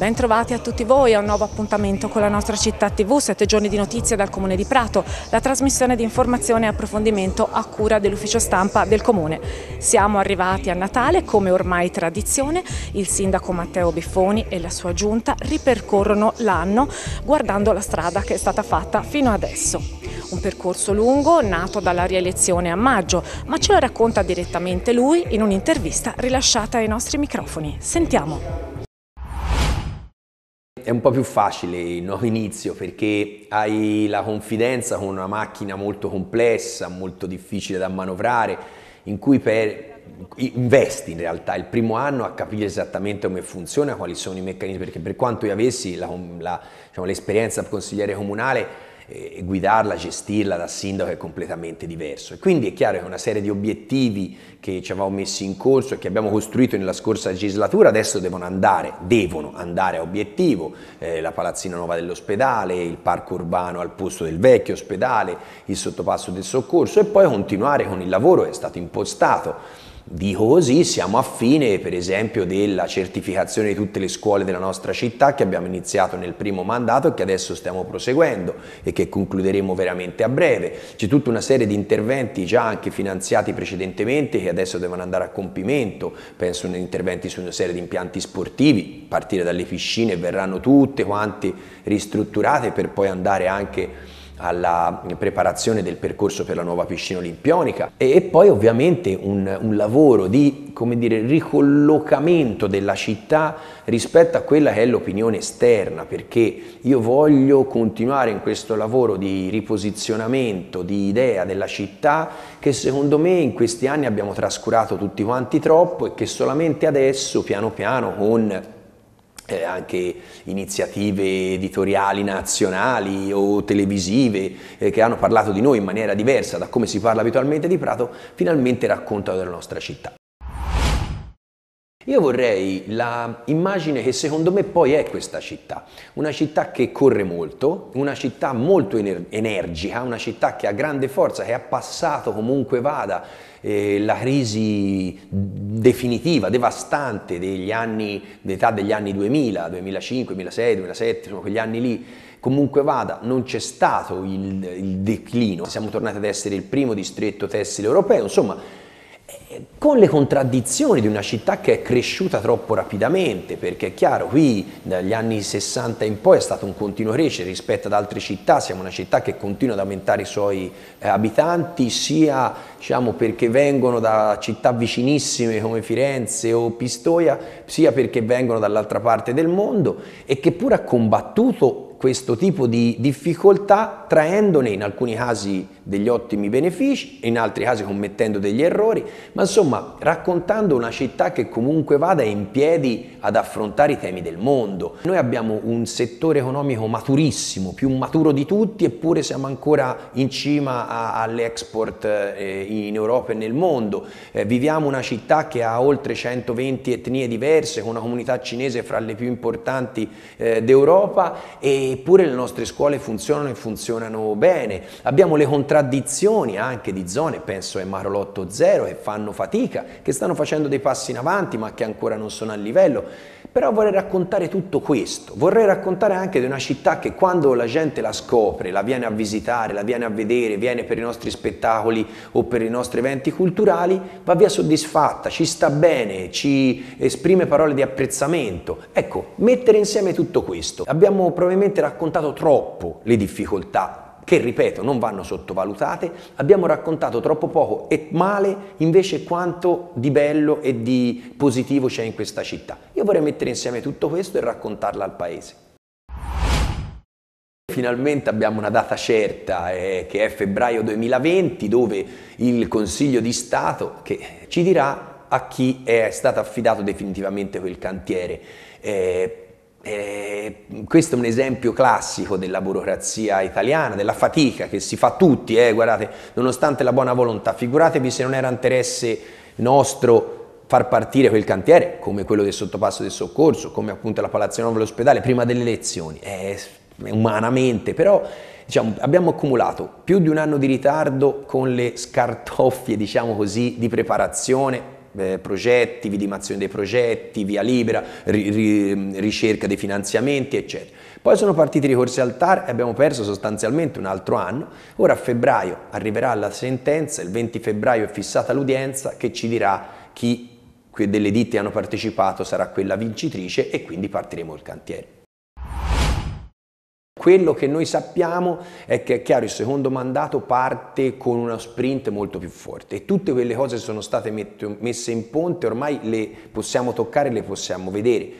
Bentrovati a tutti voi a un nuovo appuntamento con la nostra città TV, sette giorni di notizie dal Comune di Prato, la trasmissione di informazione e approfondimento a cura dell'ufficio stampa del Comune. Siamo arrivati a Natale, come ormai tradizione, il sindaco Matteo Biffoni e la sua giunta ripercorrono l'anno guardando la strada che è stata fatta fino adesso. Un percorso lungo, nato dalla rielezione a maggio, ma ce lo racconta direttamente lui in un'intervista rilasciata ai nostri microfoni. Sentiamo. È un po' più facile il nuovo inizio perché hai la confidenza con una macchina molto complessa, molto difficile da manovrare, in cui per, investi in realtà. Il primo anno a capire esattamente come funziona, quali sono i meccanismi, perché per quanto io avessi diciamo, l'esperienza diciamo, consigliere comunale, e guidarla, gestirla da sindaco è completamente diverso. E quindi è chiaro che una serie di obiettivi che ci avevamo messi in corso e che abbiamo costruito nella scorsa legislatura adesso devono andare, devono andare a obiettivo, eh, la palazzina nuova dell'ospedale, il parco urbano al posto del vecchio ospedale, il sottopasso del soccorso e poi continuare con il lavoro che è stato impostato Dico così, siamo a fine per esempio della certificazione di tutte le scuole della nostra città che abbiamo iniziato nel primo mandato e che adesso stiamo proseguendo e che concluderemo veramente a breve. C'è tutta una serie di interventi già anche finanziati precedentemente che adesso devono andare a compimento, penso a interventi su una serie di impianti sportivi, partire dalle piscine verranno tutte quante ristrutturate per poi andare anche alla preparazione del percorso per la nuova piscina olimpionica. E, poi ovviamente un, un lavoro di dire, ricollocamento della città rispetto a quella che è l'opinione esterna perché io voglio continuare in questo lavoro di riposizionamento, di idea della città che secondo me in questi anni abbiamo trascurato tutti quanti troppo e che solamente adesso piano piano con eh, anche iniziative editoriali nazionali o televisive eh, che hanno parlato di noi in maniera diversa da come si parla abitualmente di Prato, finalmente raccontano della nostra città. Io vorrei l'immagine che secondo me poi è questa città, una città che corre molto, una città molto ener energica, una città che ha grande forza, che ha passato comunque vada eh, la crisi definitiva, devastante degli anni, d'età degli anni 2000, 2005, 2006, 2007, insomma quegli anni lì, comunque vada, non c'è stato il, il declino, siamo tornati ad essere il primo distretto tessile europeo, insomma con le contraddizioni di una città che è cresciuta troppo rapidamente, perché è chiaro, qui dagli anni 60 in poi è stato un continuo crescere rispetto ad altre città, siamo una città che continua ad aumentare i suoi eh, abitanti, sia diciamo, perché vengono da città vicinissime come Firenze o Pistoia, sia perché vengono dall'altra parte del mondo e che pure ha combattuto questo tipo di difficoltà traendone in alcuni casi degli ottimi benefici, in altri casi commettendo degli errori, ma insomma raccontando una città che comunque vada in piedi ad affrontare i temi del mondo. Noi abbiamo un settore economico maturissimo, più maturo di tutti, eppure siamo ancora in cima all'export eh, in Europa e nel mondo. Eh, viviamo una città che ha oltre 120 etnie diverse, con una comunità cinese fra le più importanti eh, d'Europa e eppure le nostre scuole funzionano e funzionano bene. Abbiamo le contraddizioni anche di zone, penso a Marolotto Zero, che fanno fatica, che stanno facendo dei passi in avanti ma che ancora non sono a livello. Però vorrei raccontare tutto questo, vorrei raccontare anche di una città che quando la gente la scopre, la viene a visitare, la viene a vedere, viene per i nostri spettacoli o per i nostri eventi culturali, va via soddisfatta, ci sta bene, ci esprime parole di apprezzamento. Ecco, mettere insieme tutto questo. Abbiamo probabilmente raccontato troppo le difficoltà che ripeto non vanno sottovalutate, abbiamo raccontato troppo poco e male invece quanto di bello e di positivo c'è in questa città. Io vorrei mettere insieme tutto questo e raccontarla al Paese. Finalmente abbiamo una data certa eh, che è febbraio 2020 dove il Consiglio di Stato ci dirà a chi è stato affidato definitivamente quel cantiere. Eh, eh, questo è un esempio classico della burocrazia italiana, della fatica che si fa tutti, eh, guardate, nonostante la buona volontà. Figuratevi se non era interesse nostro far partire quel cantiere, come quello del sottopasso del soccorso, come appunto la Palazzo Nuovo dell'ospedale, prima delle elezioni. Eh, umanamente, però diciamo, abbiamo accumulato più di un anno di ritardo con le scartoffie, diciamo così, di preparazione eh, progetti, vidimazione dei progetti, via libera, ri, ri, ricerca dei finanziamenti, eccetera. Poi sono partiti i ricorsi al TAR e abbiamo perso sostanzialmente un altro anno. Ora a febbraio arriverà la sentenza, il 20 febbraio è fissata l'udienza che ci dirà chi delle ditte hanno partecipato sarà quella vincitrice e quindi partiremo il cantiere. Quello che noi sappiamo è che è chiaro il secondo mandato parte con uno sprint molto più forte e tutte quelle cose che sono state messe in ponte ormai le possiamo toccare, le possiamo vedere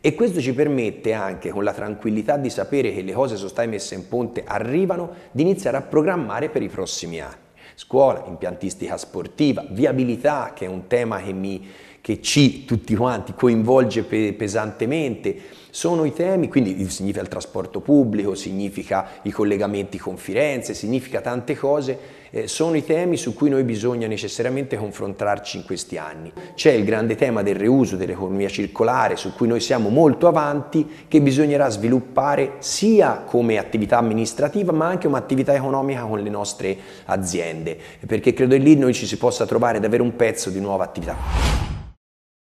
e questo ci permette anche con la tranquillità di sapere che le cose sono state messe in ponte arrivano di iniziare a programmare per i prossimi anni. Scuola, impiantistica sportiva, viabilità che è un tema che mi che ci tutti quanti coinvolge pesantemente, sono i temi, quindi significa il trasporto pubblico, significa i collegamenti con Firenze, significa tante cose, eh, sono i temi su cui noi bisogna necessariamente confrontarci in questi anni. C'è il grande tema del reuso, dell'economia circolare, su cui noi siamo molto avanti, che bisognerà sviluppare sia come attività amministrativa ma anche come attività economica con le nostre aziende, perché credo che lì noi ci si possa trovare davvero un pezzo di nuova attività.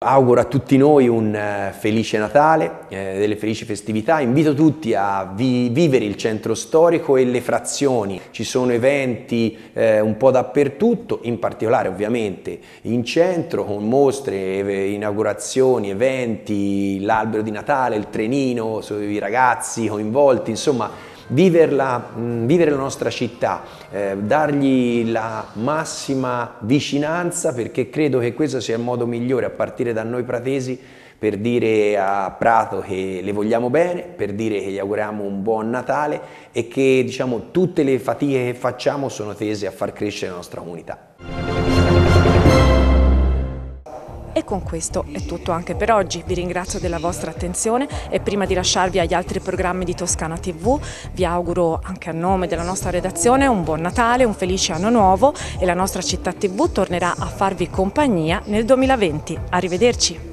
Auguro a tutti noi un eh, felice Natale, eh, delle felici festività, invito tutti a vi vivere il centro storico e le frazioni, ci sono eventi eh, un po' dappertutto, in particolare ovviamente in centro con mostre, inaugurazioni, eventi, l'albero di Natale, il trenino, i ragazzi coinvolti, insomma viverla, mh, vivere la nostra città, eh, dargli la massima vicinanza perché credo che questo sia il modo migliore a partire da noi pratesi per dire a Prato che le vogliamo bene, per dire che gli auguriamo un buon Natale e che diciamo, tutte le fatiche che facciamo sono tese a far crescere la nostra comunità. Con questo è tutto anche per oggi. Vi ringrazio della vostra attenzione e prima di lasciarvi agli altri programmi di Toscana TV vi auguro anche a nome della nostra redazione un buon Natale, un felice anno nuovo e la nostra città TV tornerà a farvi compagnia nel 2020. Arrivederci!